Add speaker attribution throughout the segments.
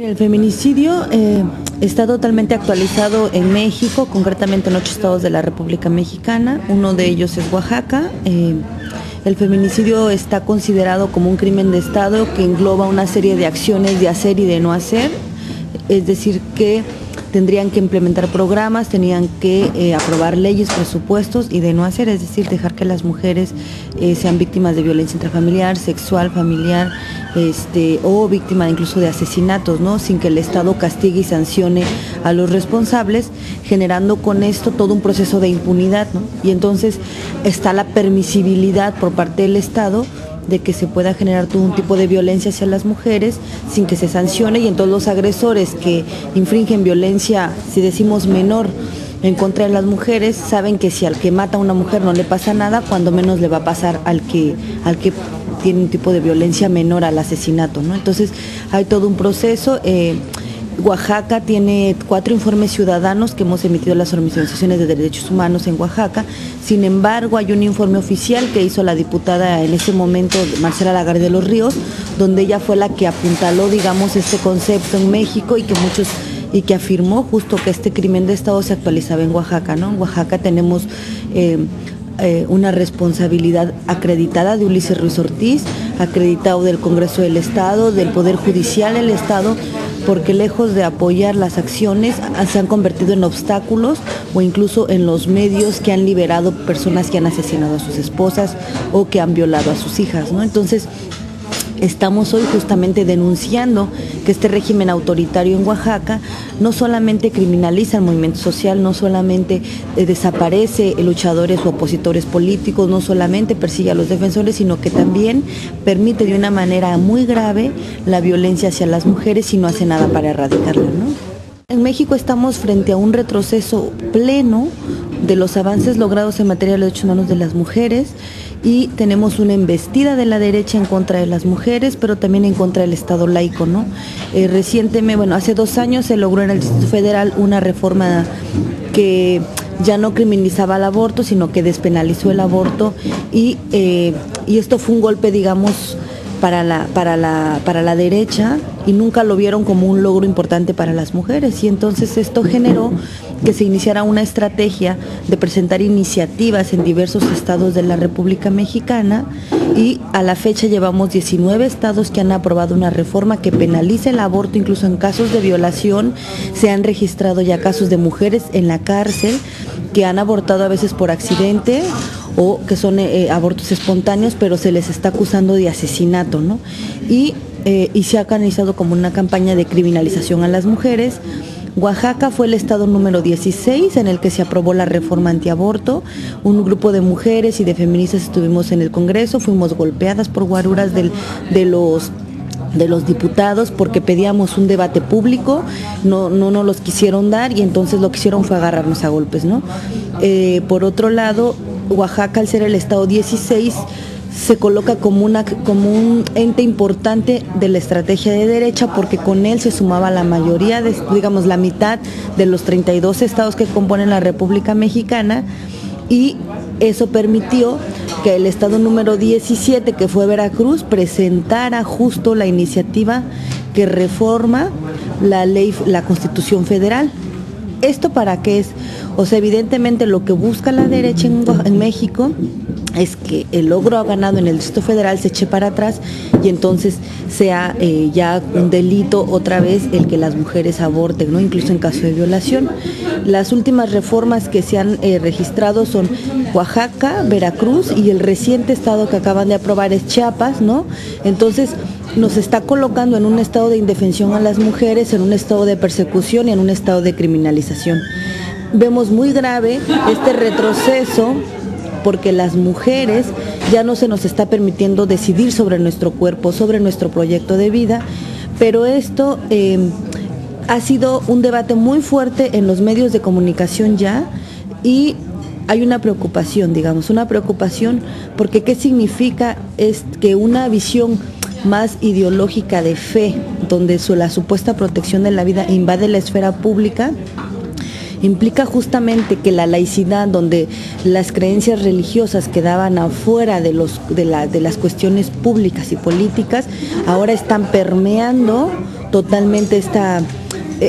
Speaker 1: El feminicidio eh, está totalmente actualizado en México, concretamente en ocho estados de la República Mexicana. Uno de ellos es Oaxaca. Eh, el feminicidio está considerado como un crimen de Estado que engloba una serie de acciones de hacer y de no hacer. Es decir, que tendrían que implementar programas, tenían que eh, aprobar leyes, presupuestos y de no hacer, es decir, dejar que las mujeres eh, sean víctimas de violencia intrafamiliar, sexual, familiar, este, o víctima incluso de asesinatos, ¿no? sin que el Estado castigue y sancione a los responsables, generando con esto todo un proceso de impunidad. Y entonces está la permisibilidad por parte del Estado de que se pueda generar todo un tipo de violencia hacia las mujeres sin que se sancione y entonces los agresores que infringen violencia, si decimos menor, en contra de las mujeres, saben que si al que mata a una mujer no le pasa nada, cuando menos le va a pasar al que, al que tiene un tipo de violencia menor al asesinato. ¿no? Entonces hay todo un proceso. Eh, Oaxaca tiene cuatro informes ciudadanos que hemos emitido las organizaciones de derechos humanos en Oaxaca. Sin embargo, hay un informe oficial que hizo la diputada en ese momento, Marcela Lagarde de los Ríos, donde ella fue la que apuntaló, digamos, este concepto en México y que muchos y que afirmó justo que este crimen de Estado se actualizaba en Oaxaca. ¿no? En Oaxaca tenemos eh, eh, una responsabilidad acreditada de Ulises Ruiz Ortiz, acreditado del Congreso del Estado, del Poder Judicial del Estado, porque lejos de apoyar las acciones se han convertido en obstáculos o incluso en los medios que han liberado personas que han asesinado a sus esposas o que han violado a sus hijas. ¿no? Entonces, estamos hoy justamente denunciando que este régimen autoritario en Oaxaca no solamente criminaliza el movimiento social, no solamente eh, desaparece luchadores o opositores políticos, no solamente persigue a los defensores, sino que también permite de una manera muy grave la violencia hacia las mujeres y no hace nada para erradicarla. En México estamos frente a un retroceso pleno de los avances logrados en materia de derechos humanos de las mujeres y tenemos una embestida de la derecha en contra de las mujeres, pero también en contra del Estado laico, ¿no? Eh, recientemente, bueno, hace dos años se logró en el Distrito Federal una reforma que ya no criminalizaba el aborto, sino que despenalizó el aborto y, eh, y esto fue un golpe, digamos, para la, para, la, para la derecha y nunca lo vieron como un logro importante para las mujeres. Y entonces esto generó que se iniciara una estrategia de presentar iniciativas en diversos estados de la República Mexicana y a la fecha llevamos 19 estados que han aprobado una reforma que penaliza el aborto, incluso en casos de violación se han registrado ya casos de mujeres en la cárcel que han abortado a veces por accidente o que son eh, eh, abortos espontáneos, pero se les está acusando de asesinato, ¿no? Y, eh, y se ha canalizado como una campaña de criminalización a las mujeres. Oaxaca fue el estado número 16 en el que se aprobó la reforma antiaborto. Un grupo de mujeres y de feministas estuvimos en el Congreso, fuimos golpeadas por guaruras de los de los diputados porque pedíamos un debate público, no, no nos los quisieron dar y entonces lo que hicieron fue agarrarnos a golpes. ¿no? por otro lado, Oaxaca, al ser el estado 16, se coloca como, una, como un ente importante de la estrategia de derecha porque con él se sumaba la mayoría, de, digamos la mitad de los 32 estados que componen la República Mexicana y eso permitió que el estado número 17, que fue Veracruz, presentara justo la iniciativa que reforma la ley, la Constitución Federal. ¿Esto para qué es? O sea, evidentemente lo que busca la derecha en, México es que el logro ha ganado en el Distrito Federal se eche para atrás y entonces sea eh, ya un delito otra vez el que las mujeres aborten, ¿no? incluso en caso de violación. Las últimas reformas que se han eh, registrado son Oaxaca, Veracruz y el reciente estado que acaban de aprobar es Chiapas, ¿no? Entonces, nos está colocando en un estado de indefensión a las mujeres, en un estado de persecución y en un estado de criminalización. Vemos muy grave este retroceso porque las mujeres ya no se nos está permitiendo decidir sobre nuestro cuerpo, sobre nuestro proyecto de vida, pero esto em, ha sido un debate muy fuerte en los medios de comunicación ya y hay una preocupación, digamos, una preocupación porque qué significa es que una visión más ideológica de fe, donde la supuesta protección de la vida invade la esfera pública implica justamente que la laicidad, donde las creencias religiosas quedaban afuera de, los, de, de las cuestiones públicas y políticas, ahora están permeando totalmente esta,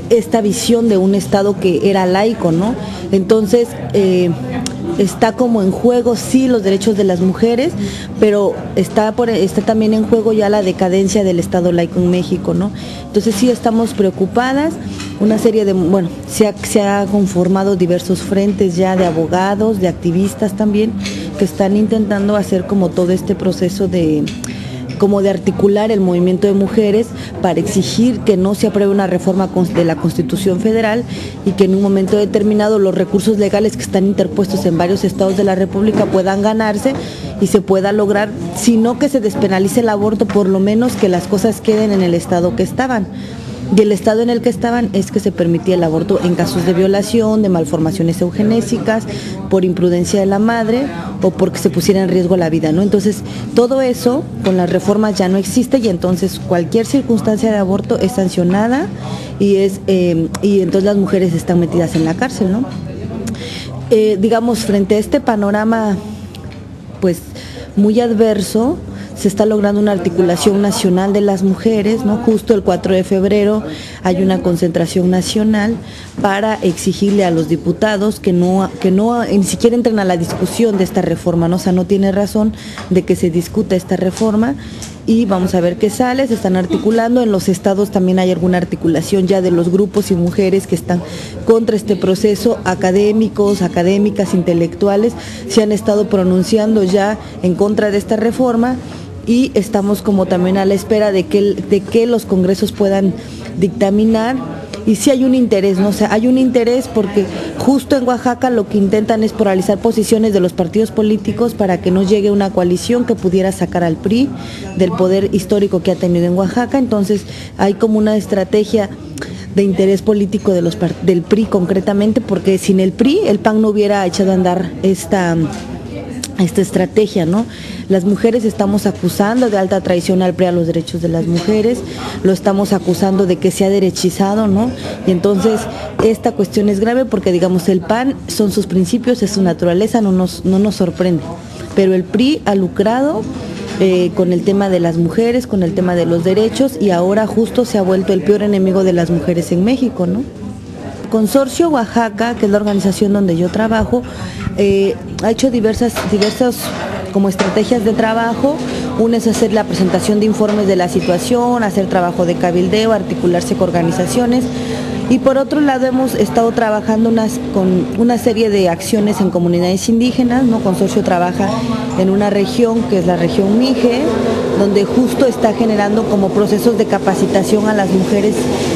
Speaker 1: esta visión de un Estado que era laico, ¿no? Entonces, eh, está como en juego sí los derechos de las mujeres, pero está por, está también en juego ya la decadencia del Estado laico en México, ¿no? Entonces sí estamos preocupadas, una serie de, bueno, se ha, se ha conformado diversos frentes ya de abogados, de activistas también, que están intentando hacer como todo este proceso de como de articular el movimiento de mujeres para exigir que no se apruebe una reforma de la Constitución Federal y que en un momento determinado los recursos legales que están interpuestos en varios estados de la República puedan ganarse y se pueda lograr, si no que se despenalice el aborto, por lo menos que las cosas queden en el estado que estaban. Y el estado en el que estaban es que se permitía el aborto en casos de violación, de malformaciones eugenésicas, por imprudencia de la madre o porque se pusiera en riesgo la vida, ¿no? Entonces, todo eso con las reformas ya no existe y entonces cualquier circunstancia de aborto es sancionada y es eh, y entonces las mujeres están metidas en la cárcel, ¿no? Eh, digamos, frente a este panorama, pues muy adverso, se está logrando una articulación nacional de las mujeres, ¿no? Justo el 4 de febrero hay una concentración nacional para exigirle a los diputados que no, que no ni siquiera entren a la discusión de esta reforma, ¿no? O sea, no tiene razón de que se discuta esta reforma y vamos a ver qué sale, se están articulando, en los estados también hay alguna articulación ya de los grupos y mujeres que están contra este proceso, académicos, académicas, intelectuales, se han estado pronunciando ya en contra de esta reforma y estamos como también a la espera de que, de que los congresos puedan dictaminar y si hay un interés, ¿no? O hay un interés porque justo en Oaxaca lo que intentan es polarizar posiciones de los partidos políticos para que no llegue una coalición que pudiera sacar al PRI del poder histórico que ha tenido en Oaxaca. Entonces hay como una estrategia de interés político de los, del PRI concretamente, porque sin el PRI el PAN no hubiera echado a andar esta esta estrategia, ¿no? Las mujeres estamos acusando de alta traición al PRI a los derechos de las mujeres, lo estamos acusando de que se ha derechizado, ¿no? Y entonces esta cuestión es grave porque, digamos, el PAN son sus principios, es su naturaleza, no nos, no nos sorprende. Pero el PRI ha lucrado eh, con el tema de las mujeres, con el tema de los derechos y ahora justo se ha vuelto el peor enemigo de las mujeres en México, ¿no? Consorcio Oaxaca, que es la organización donde yo trabajo, eh, ha hecho diversas, diversas como estrategias de trabajo. Una es hacer la presentación de informes de la situación, hacer trabajo de cabildeo, articularse con organizaciones. Y por otro lado hemos estado trabajando con una serie de acciones en comunidades indígenas, ¿no? Consorcio trabaja en una región que es la región Mije, donde justo está generando como procesos de capacitación a las mujeres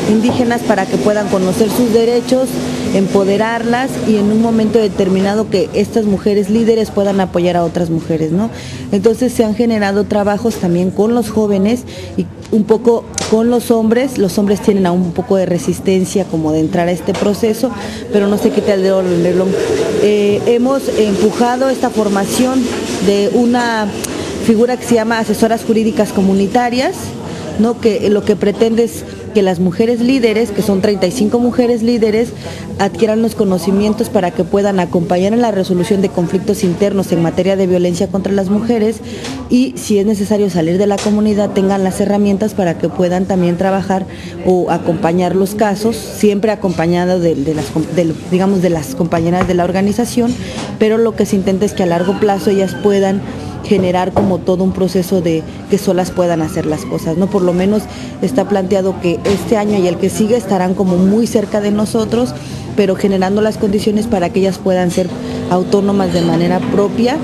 Speaker 1: indígenas para que puedan conocer sus derechos, empoderarlas y en un momento determinado que estas mujeres líderes puedan apoyar a otras mujeres, ¿no? Entonces se han generado trabajos también con los jóvenes y un poco con los hombres, los hombres tienen aún un poco de resistencia como de entrar a este proceso, pero no se quita el dedo del eh, hemos empujado esta formación de una figura que se llama asesoras jurídicas comunitarias, ¿no? que lo que pretende es que las mujeres líderes, que son 35 mujeres líderes, adquieran los conocimientos para que puedan acompañar en la resolución de conflictos internos en materia de violencia contra las mujeres y si es necesario salir de la comunidad tengan las herramientas para que puedan también trabajar o acompañar los casos, siempre acompañados de, las, digamos, de las compañeras de la organización, pero lo que se intenta es que a largo plazo ellas puedan generar como todo un proceso de que solas puedan hacer las cosas, ¿no? Por lo menos está planteado que este año y el que sigue estarán como muy cerca de nosotros, pero generando las condiciones para que ellas puedan ser autónomas de manera propia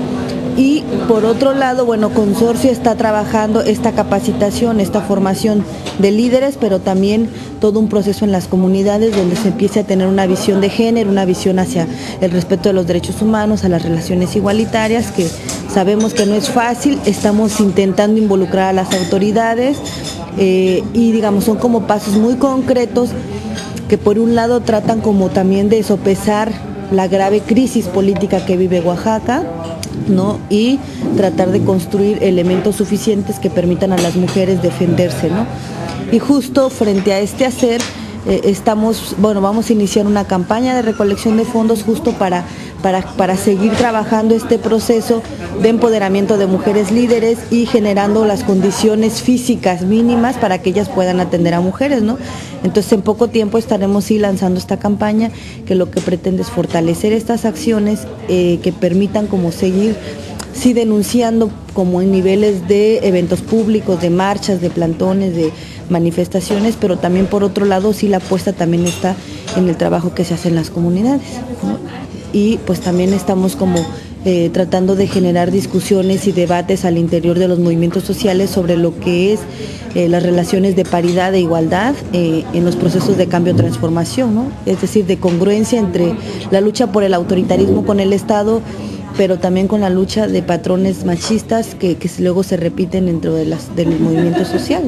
Speaker 1: y por otro lado, bueno, Consorcio está trabajando esta capacitación, esta formación de líderes, pero también todo un proceso en las comunidades donde se empiece a tener una visión de género, una visión hacia el respeto de los derechos humanos, a las relaciones igualitarias, que sabemos que no es fácil, estamos intentando involucrar a las autoridades eh, y digamos son como pasos muy concretos que por un lado tratan como también de sopesar la grave crisis política que vive Oaxaca, ¿no? y tratar de construir elementos suficientes que permitan a las mujeres defenderse. ¿no? Y justo frente a este hacer, eh, estamos, bueno, vamos a iniciar una campaña de recolección de fondos justo para, para, para seguir trabajando este proceso de empoderamiento de mujeres líderes y generando las condiciones físicas mínimas para que ellas puedan atender a mujeres, ¿no? Entonces en poco tiempo estaremos sí lanzando esta campaña que lo que pretende es fortalecer estas acciones eh, que permitan como seguir sí denunciando como en niveles de eventos públicos, de marchas, de plantones, de manifestaciones, pero también por otro lado sí la apuesta también está en el trabajo que se hace en las comunidades. Y pues también estamos como eh, tratando de generar discusiones y debates al interior de los movimientos sociales sobre lo que es eh, las relaciones de paridad e igualdad eh, en los procesos de cambio-transformación, ¿no? es decir, de congruencia entre la lucha por el autoritarismo con el Estado pero también con la lucha de patrones machistas que, que luego se repiten dentro de las, del movimiento social.